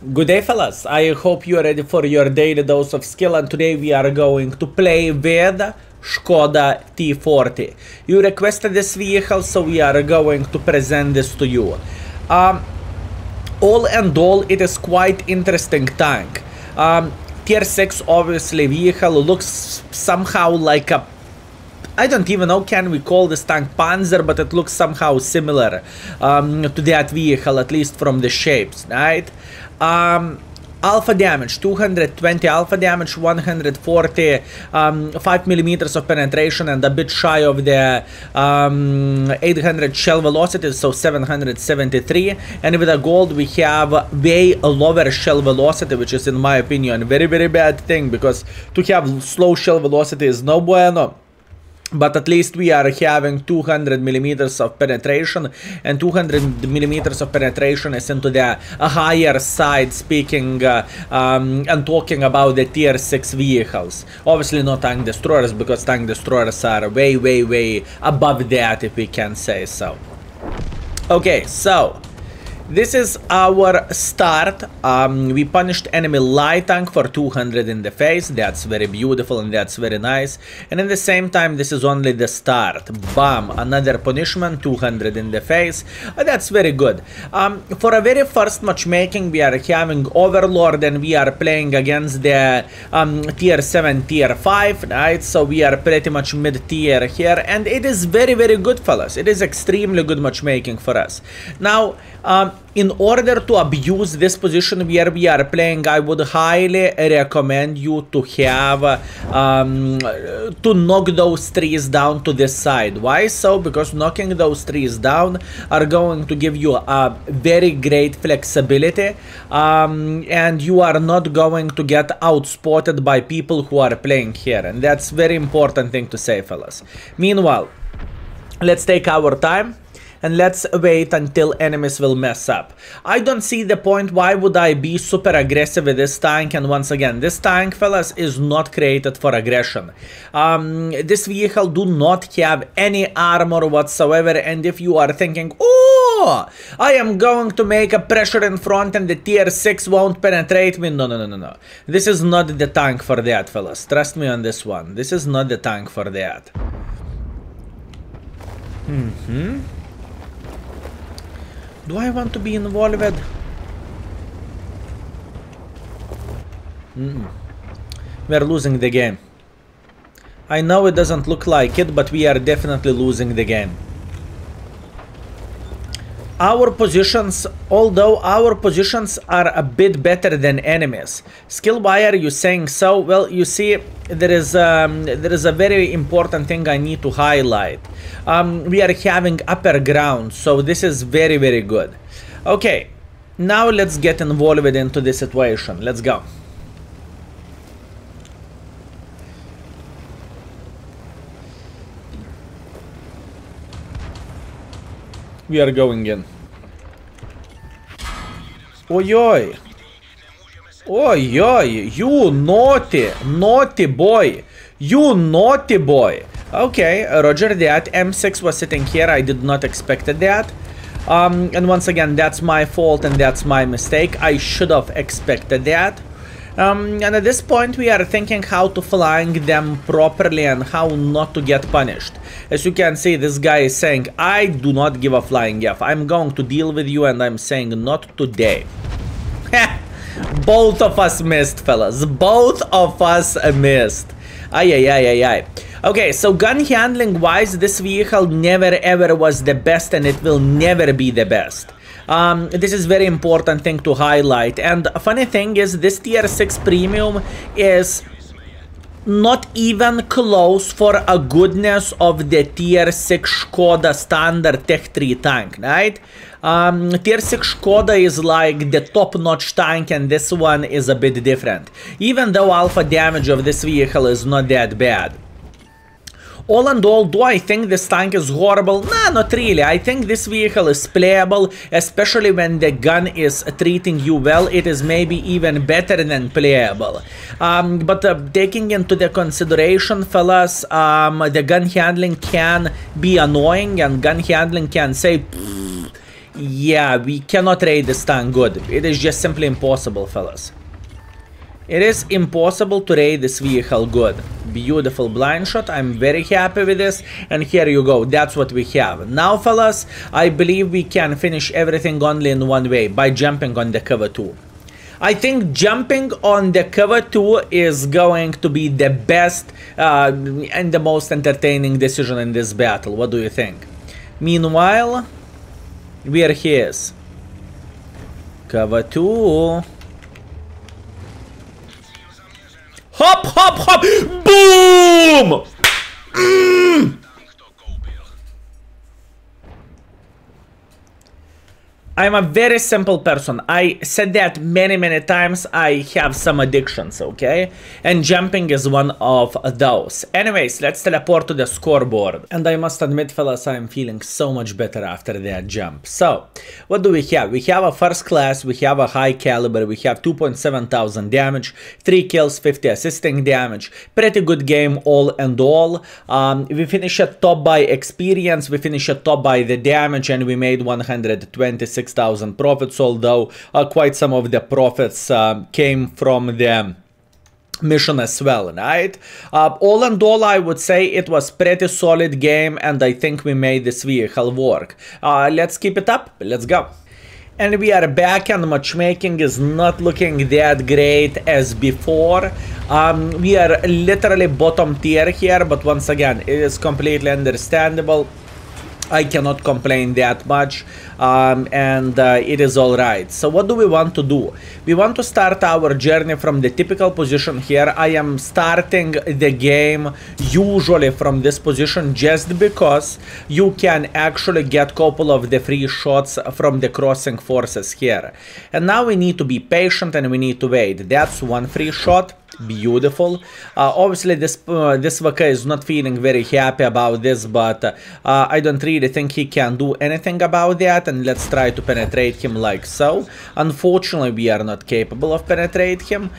Good day, fellas. I hope you are ready for your daily dose of skill, and today we are going to play with Skoda T40. You requested this vehicle, so we are going to present this to you. Um, all and all, it is quite interesting tank. Um, tier 6 obviously vehicle looks somehow like a I don't even know can we call this tank Panzer, but it looks somehow similar um, to that vehicle, at least from the shapes, right? Um, alpha damage 220 alpha damage 140 um, 5 millimeters of penetration and a bit shy of the um, 800 shell velocity so 773 and with a gold we have way lower shell velocity which is in my opinion very very bad thing because to have slow shell velocity is no bueno but at least we are having 200 millimeters of penetration and 200 millimeters of penetration is into the higher side speaking uh, um, and talking about the tier 6 vehicles. Obviously not tank destroyers because tank destroyers are way way way above that if we can say so. Okay so this is our start. Um, we punished enemy light tank for 200 in the face. That's very beautiful and that's very nice. And in the same time, this is only the start. Bam! Another punishment, 200 in the face. Uh, that's very good. Um, for a very first matchmaking, we are having Overlord and we are playing against the um, tier 7, tier 5, right? So we are pretty much mid-tier here. And it is very, very good, fellas. It is extremely good matchmaking for us. Now, um, in order to abuse this position where we are playing, I would highly recommend you to have, um, to knock those trees down to this side. Why so? Because knocking those trees down are going to give you a very great flexibility um, and you are not going to get outspotted by people who are playing here. And that's very important thing to say, fellas. Meanwhile, let's take our time and let's wait until enemies will mess up. I don't see the point why would I be super aggressive with this tank and once again this tank fellas is not created for aggression. Um, this vehicle do not have any armor whatsoever and if you are thinking oh I am going to make a pressure in front and the tier 6 won't penetrate me no no no no no this is not the tank for that fellas trust me on this one this is not the tank for that. Mm-hmm. Do I want to be involved? Mm. We're losing the game. I know it doesn't look like it, but we are definitely losing the game. Our positions, although our positions are a bit better than enemies. Skill, why are you saying so? Well, you see, there is um, there is a very important thing I need to highlight. Um, we are having upper ground, so this is very very good. Okay, now let's get involved into the situation. Let's go. We are going in. Oi, oi. Oi, oi, you naughty, naughty boy. You naughty boy. Okay, roger that. M6 was sitting here. I did not expect that. Um, and once again, that's my fault and that's my mistake. I should have expected that. Um, and at this point we are thinking how to flying them properly and how not to get punished. As you can see, this guy is saying, I do not give a flying F. I'm going to deal with you and I'm saying not today. Both of us missed, fellas. Both of us missed. Ay, ay, ay, ay, ay. Okay, so gun handling wise, this vehicle never ever was the best and it will never be the best. Um, this is very important thing to highlight. And funny thing is, this tier 6 premium is not even close for a goodness of the tier 6 Skoda standard tech tree tank, right? Um, tier 6 Skoda is like the top-notch tank and this one is a bit different. Even though alpha damage of this vehicle is not that bad. All in all, do I think this tank is horrible? Nah, not really. I think this vehicle is playable, especially when the gun is treating you well. It is maybe even better than playable. Um, but uh, taking into the consideration, fellas, um, the gun handling can be annoying and gun handling can say Yeah, we cannot raid this tank good. It is just simply impossible, fellas. It is impossible to raid this vehicle good. Beautiful blind shot, I'm very happy with this. And here you go, that's what we have. Now, fellas, I believe we can finish everything only in one way, by jumping on the cover 2. I think jumping on the cover 2 is going to be the best uh, and the most entertaining decision in this battle. What do you think? Meanwhile, where he is. Cover 2. Hop, hop, hop! Boom! Mm. I'm a very simple person. I said that many, many times. I have some addictions, okay? And jumping is one of those. Anyways, let's teleport to the scoreboard. And I must admit, fellas, I'm feeling so much better after that jump. So, what do we have? We have a first class, we have a high caliber, we have 2.7 thousand damage, 3 kills, 50 assisting damage. Pretty good game all and all. Um, we finish at top by experience, we finish at top by the damage, and we made 126 6,000 profits, although uh, quite some of the profits uh, came from the mission as well, right? Uh, all in all, I would say it was pretty solid game and I think we made this vehicle work. Uh, let's keep it up, let's go. And we are back and matchmaking is not looking that great as before. Um, we are literally bottom tier here, but once again, it is completely understandable. I cannot complain that much um, and uh, it is alright. So what do we want to do? We want to start our journey from the typical position here. I am starting the game usually from this position just because you can actually get couple of the free shots from the crossing forces here. And now we need to be patient and we need to wait. That's one free shot beautiful. Uh, obviously, this uh, this Vaka is not feeling very happy about this, but uh, I don't really think he can do anything about that. And let's try to penetrate him like so. Unfortunately, we are not capable of penetrate him.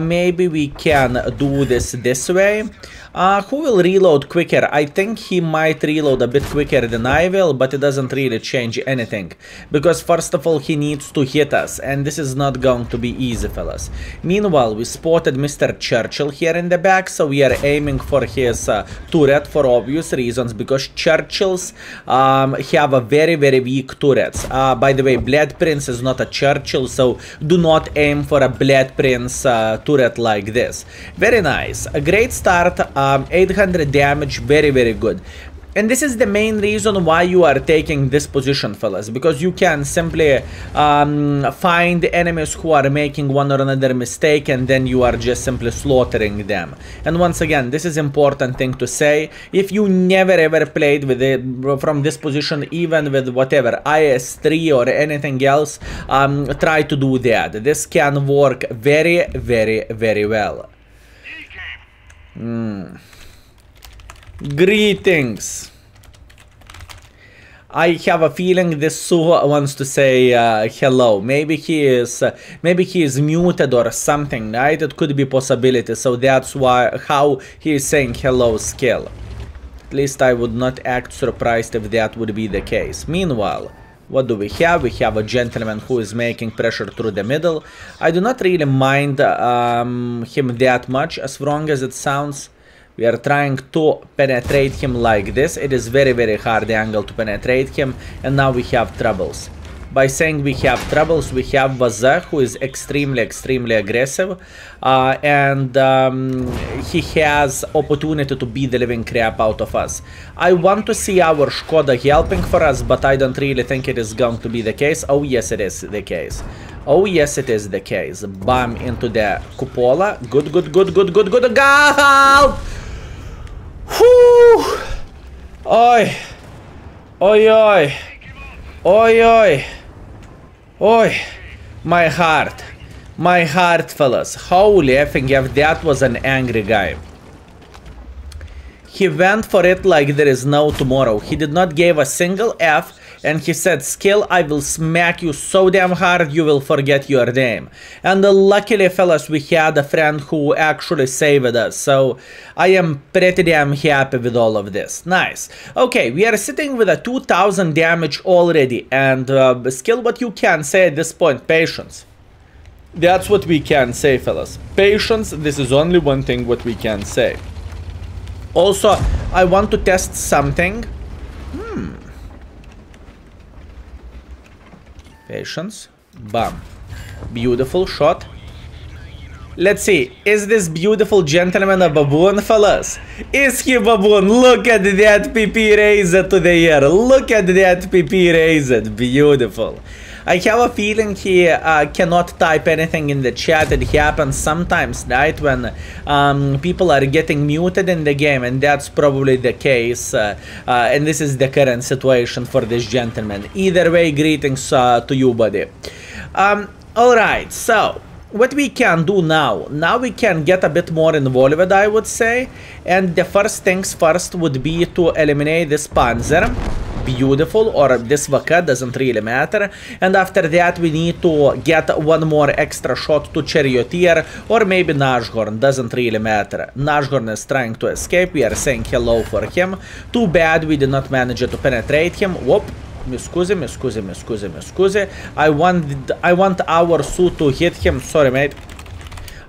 Maybe we can do this this way. Uh, who will reload quicker? I think he might reload a bit quicker than I will, but it doesn't really change anything. Because first of all, he needs to hit us, and this is not going to be easy, fellas. Meanwhile, we spotted Mr. Churchill here in the back, so we are aiming for his uh, turret for obvious reasons, because Churchills um, have a very, very weak turrets. Uh, by the way, Black Prince is not a Churchill, so do not aim for a Black Prince uh, turret like this. Very nice. A great start. Um, 800 damage, very, very good. And this is the main reason why you are taking this position, fellas, because you can simply um, find enemies who are making one or another mistake and then you are just simply slaughtering them. And once again, this is important thing to say. If you never ever played with it from this position, even with whatever, IS-3 or anything else, um, try to do that. This can work very, very, very well. Mm. Greetings. I have a feeling this Su wants to say uh, hello. Maybe he is, uh, maybe he is muted or something, right? It could be possibility. So that's why how he is saying hello, skill. At least I would not act surprised if that would be the case. Meanwhile, what do we have? We have a gentleman who is making pressure through the middle. I do not really mind um, him that much as wrong as it sounds. We are trying to penetrate him like this. It is very very hard angle to penetrate him and now we have troubles by saying we have troubles. We have Vaza, who is extremely, extremely aggressive, uh, and um, he has opportunity to beat the living crap out of us. I want to see our Skoda helping for us, but I don't really think it is going to be the case. Oh, yes, it is the case. Oh, yes, it is the case. Bam into the cupola. Good, good, good, good, good, good. Go! Whew! Oi! Oi, oi! Oi, oi! Oi, my heart. My heart, fellas. Holy effing if that was an angry guy. He went for it like there is no tomorrow. He did not give a single F and he said, Skill, I will smack you so damn hard you will forget your name. And uh, luckily, fellas, we had a friend who actually saved us, so I am pretty damn happy with all of this. Nice. Okay, we are sitting with a 2000 damage already, and uh, Skill, what you can say at this point, patience. That's what we can say, fellas. Patience, this is only one thing what we can say. Also, I want to test something. Patience. Bam. Beautiful shot. Let's see. Is this beautiful gentleman a baboon, fellas? Is he baboon? Look at that PP raised to the air. Look at that PP raised. Beautiful. I have a feeling he uh, cannot type anything in the chat. It happens sometimes, right? When um, people are getting muted in the game, and that's probably the case. Uh, uh, and this is the current situation for this gentleman. Either way, greetings uh, to you, buddy. Um, Alright, so what we can do now, now we can get a bit more involved, I would say. And the first things first would be to eliminate this Panzer beautiful or this Vaka doesn't really matter and after that we need to get one more extra shot to Charioteer or maybe Nashorn doesn't really matter Nashorn is trying to escape we are saying hello for him too bad we did not manage to penetrate him whoop me scusi, me scusi, me scusi, me scusi. I want, I want our suit to hit him. Sorry, mate.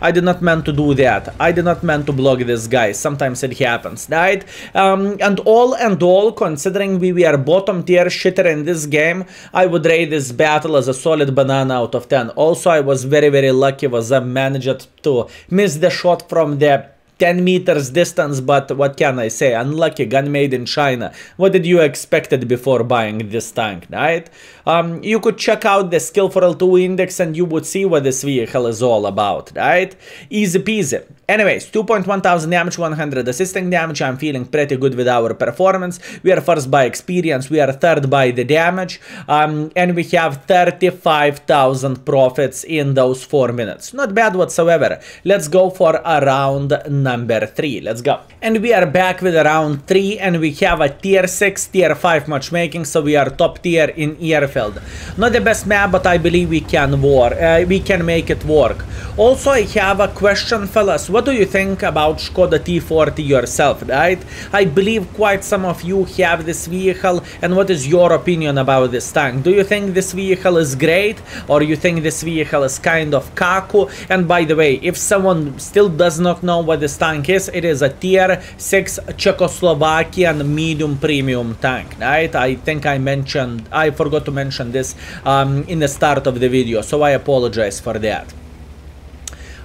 I did not meant to do that. I did not meant to block this guy. Sometimes it happens, right? Um, and all and all, considering we were bottom tier shitter in this game, I would rate this battle as a solid banana out of 10. Also, I was very, very lucky was I managed to miss the shot from the 10 meters distance, but what can I say? Unlucky gun made in China. What did you expected before buying this tank, right? Um, you could check out the Skill4ltu index and you would see what this vehicle is all about, right? Easy peasy. Anyways, 2.1 thousand damage, 100 assisting damage. I'm feeling pretty good with our performance. We are first by experience, we are third by the damage, um, and we have 35,000 profits in those 4 minutes. Not bad whatsoever. Let's go for around round number 3. Let's go. And we are back with round 3 and we have a tier 6, tier 5 matchmaking, so we are top tier in Airfield. Not the best map, but I believe we can work. Uh, we can make it work. Also, I have a question, fellas what do you think about Skoda T40 yourself, right? I believe quite some of you have this vehicle, and what is your opinion about this tank? Do you think this vehicle is great, or you think this vehicle is kind of kaku? And by the way, if someone still does not know what this tank is, it is a tier 6 Czechoslovakian medium premium tank, right? I think I mentioned, I forgot to mention this um, in the start of the video, so I apologize for that.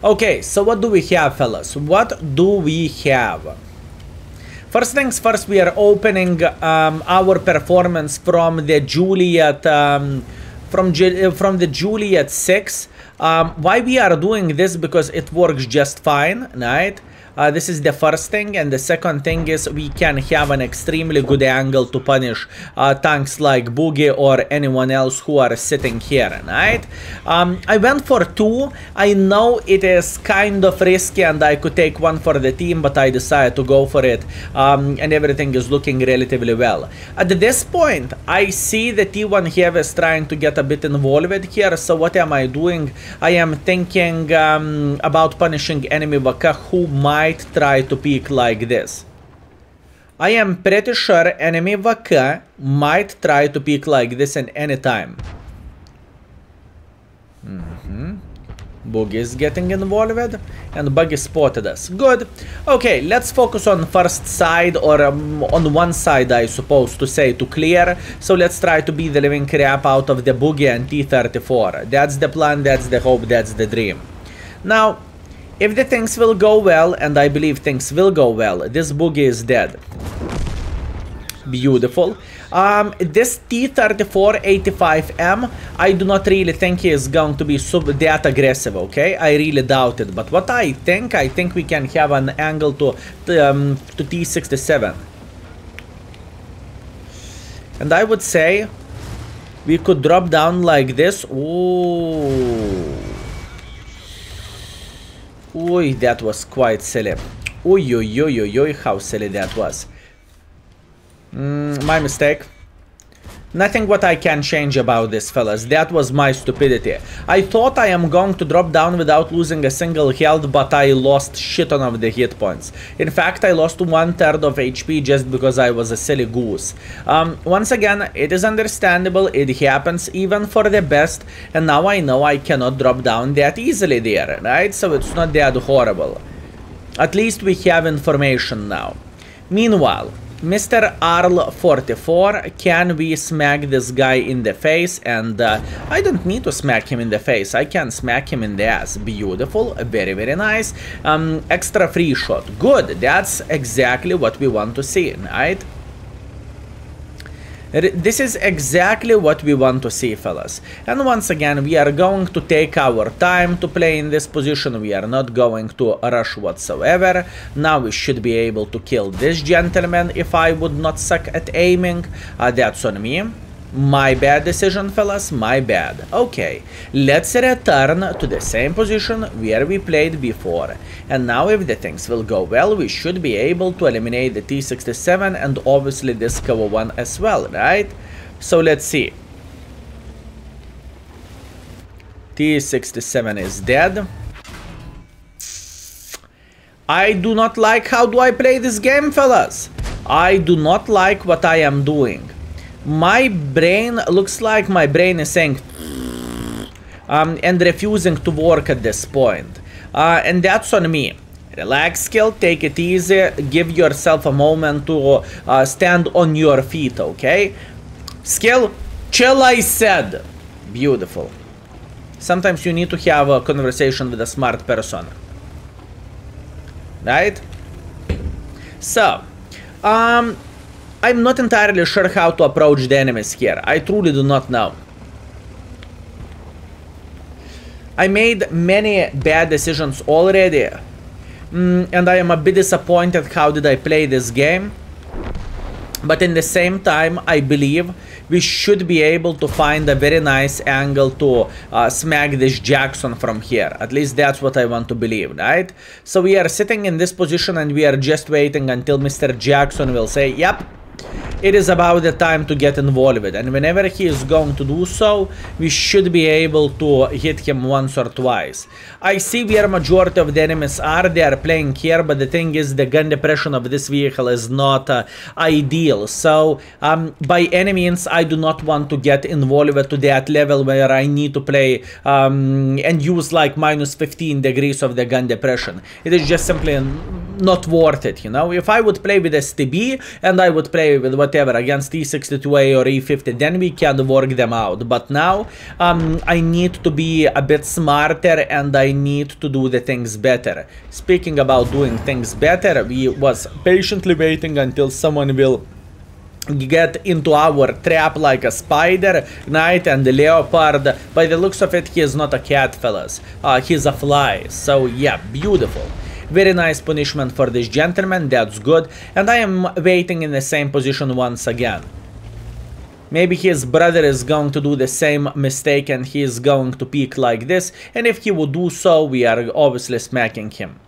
Okay, so what do we have, fellas? What do we have? First things first, we are opening um, our performance from the Juliet, um, from from the Juliet 6. Um, why we are doing this? Because it works just fine, right? Uh, this is the first thing and the second thing is we can have an extremely good angle to punish uh, tanks like Boogie or anyone else who are sitting here, right? Um, I went for two. I know it is kind of risky and I could take one for the team, but I decided to go for it um, and everything is looking relatively well. At this point, I see the T1 Heavy is trying to get a bit involved here, so what am I doing? I am thinking um, about punishing enemy Vaka who might might try to peek like this. I am pretty sure enemy Vaka might try to peek like this in any time. Mm -hmm. Boogie is getting involved and Buggy spotted us. Good. Okay, let's focus on first side or um, on one side I suppose to say to clear. So let's try to be the living crap out of the Boogie and T-34. That's the plan, that's the hope, that's the dream. Now, if the things will go well, and I believe things will go well, this boogie is dead. Beautiful. Um, this T-34-85M, I do not really think he is going to be sub that aggressive, okay? I really doubt it. But what I think, I think we can have an angle to, um, to T-67. And I would say we could drop down like this. Ooh. Ui, that was quite silly. Ui, ui, ui, ui, ui, how silly that was. Mm, my mistake. Nothing what I can change about this, fellas. That was my stupidity. I thought I am going to drop down without losing a single health, but I lost shit on of the hit points. In fact, I lost one third of HP just because I was a silly goose. Um, once again, it is understandable, it happens even for the best, and now I know I cannot drop down that easily there, right? So it's not that horrible. At least we have information now. Meanwhile, Mr. Arl44, can we smack this guy in the face? And uh, I don't need to smack him in the face, I can smack him in the ass. Beautiful, very, very nice. Um, extra free shot, good, that's exactly what we want to see, right? This is exactly what we want to see, fellas. And once again, we are going to take our time to play in this position. We are not going to rush whatsoever. Now we should be able to kill this gentleman if I would not suck at aiming. Uh, that's on me. My bad decision, fellas, my bad. Okay, let's return to the same position where we played before. And now if the things will go well, we should be able to eliminate the T-67 and obviously this cover one as well, right? So let's see. T-67 is dead. I do not like how do I play this game, fellas. I do not like what I am doing my brain looks like my brain is saying um, and refusing to work at this point. Uh, and that's on me. Relax, skill, take it easy, give yourself a moment to uh, stand on your feet, okay? Skill, chill, I said. Beautiful. Sometimes you need to have a conversation with a smart person. Right? So, um, I'm not entirely sure how to approach the enemies here. I truly do not know. I made many bad decisions already. Mm, and I am a bit disappointed how did I play this game. But in the same time, I believe we should be able to find a very nice angle to uh, smack this Jackson from here. At least that's what I want to believe, right? So we are sitting in this position and we are just waiting until Mr. Jackson will say, yep, it is about the time to get involved. And whenever he is going to do so we should be able to hit him once or twice. I see where majority of the enemies are. They are playing here but the thing is the gun depression of this vehicle is not uh, ideal. So um, by any means i do not want to get involved to that level where i need to play um, and use like minus 15 degrees of the gun depression. It is just simply not worth it you know? If i would play with stb and i would play with whatever against E62A or E50, then we can work them out. But now um, I need to be a bit smarter and I need to do the things better. Speaking about doing things better, we was patiently waiting until someone will get into our trap like a spider, knight and the leopard. By the looks of it, he is not a cat, fellas. Uh, he's a fly. So yeah, beautiful. Very nice punishment for this gentleman, that's good. And I am waiting in the same position once again. Maybe his brother is going to do the same mistake and he is going to peek like this. And if he would do so, we are obviously smacking him.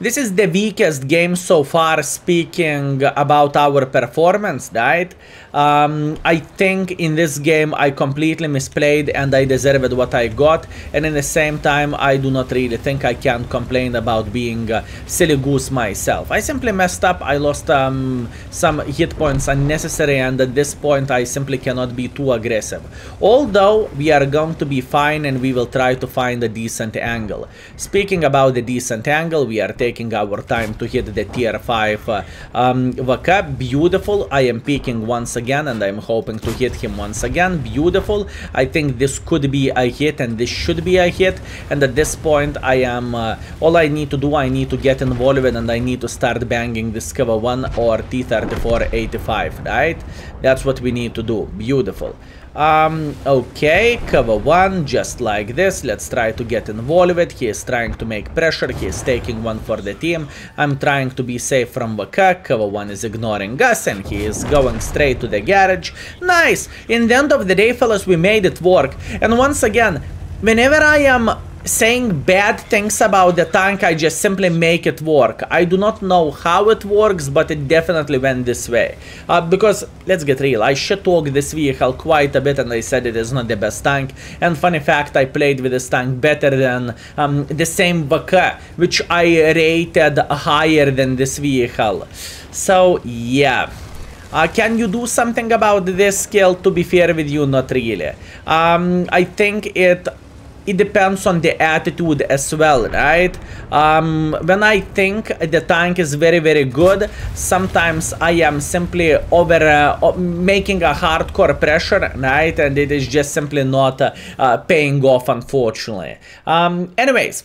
This is the weakest game so far speaking about our performance, right? Um, I think in this game I completely misplayed and I deserved what I got and in the same time I do not really think I can complain about being a silly goose myself. I simply messed up, I lost um, some hit points unnecessary and at this point I simply cannot be too aggressive. Although we are going to be fine and we will try to find a decent angle. Speaking about the decent angle, we are taking our time to hit the tier 5 uh, um, VK. Beautiful. I am peeking once again and I'm hoping to hit him once again. Beautiful. I think this could be a hit and this should be a hit. And at this point I am... Uh, all I need to do, I need to get involved and I need to start banging this cover 1 or T3485, right? That's what we need to do. Beautiful. Um, okay, cover one, just like this. Let's try to get involved. He is trying to make pressure. He is taking one for the team. I'm trying to be safe from Vaka. Cover one is ignoring us and he is going straight to the garage. Nice! In the end of the day, fellas, we made it work. And once again, whenever I am saying bad things about the tank, I just simply make it work. I do not know how it works, but it definitely went this way. Uh, because, let's get real, I shit talked this vehicle quite a bit and I said it is not the best tank. And funny fact, I played with this tank better than um, the same VK, which I rated higher than this vehicle. So, yeah. Uh, can you do something about this skill? To be fair with you, not really. Um, I think it it depends on the attitude as well, right? Um, when I think the tank is very, very good, sometimes I am simply over uh, making a hardcore pressure, right? And it is just simply not uh, paying off, unfortunately. Um, anyways,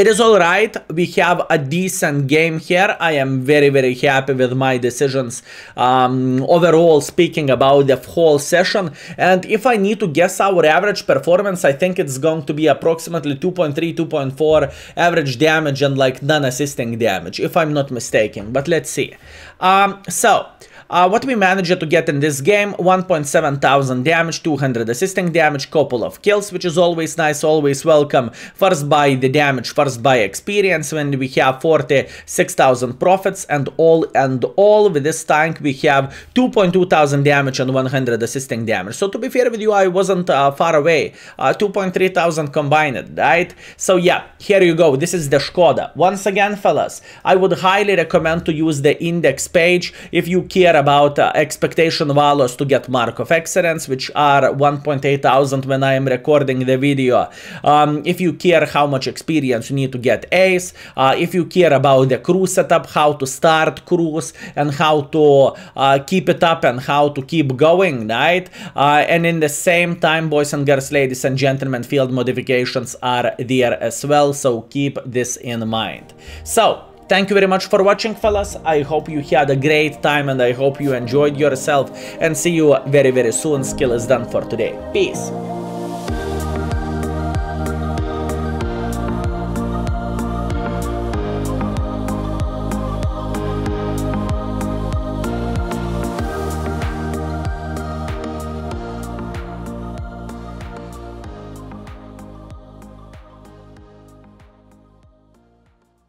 it is all right. We have a decent game here. I am very, very happy with my decisions um, overall, speaking about the whole session. And if I need to guess our average performance, I think it's going to be approximately 2.3, 2.4 average damage and like non-assisting damage, if I'm not mistaken. But let's see. Um, so, uh, what we managed to get in this game, 1.7 thousand damage, 200 assisting damage, couple of kills, which is always nice, always welcome. First by the damage, first by experience, when we have 46,000 profits and all and all with this tank we have 2.2 thousand damage and 100 assisting damage. So to be fair with you, I wasn't uh, far away. Uh, 2.3 thousand combined, right? So yeah, here you go. This is the Skoda. Once again, fellas, I would highly recommend to use the index page if you care about uh, expectation values to get mark of excellence, which are 1.8 thousand when I am recording the video. Um, if you care how much experience you need to get Ace, uh, if you care about the crew setup, how to start crews and how to uh, keep it up and how to keep going, right? Uh, and in the same time, boys and girls, ladies and gentlemen, field modifications are there as well, so keep this in mind. So, Thank you very much for watching, fellas. I hope you had a great time and I hope you enjoyed yourself. And see you very, very soon. Skill is done for today. Peace.